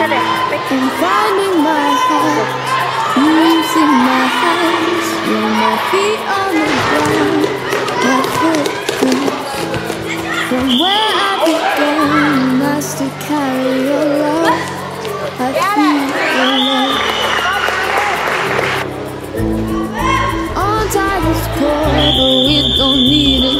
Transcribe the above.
In finding my heart, losing my hands, with my feet on the ground, my foot From where I began, I still carry your love. I feel your love. Our time cord, but we don't need it.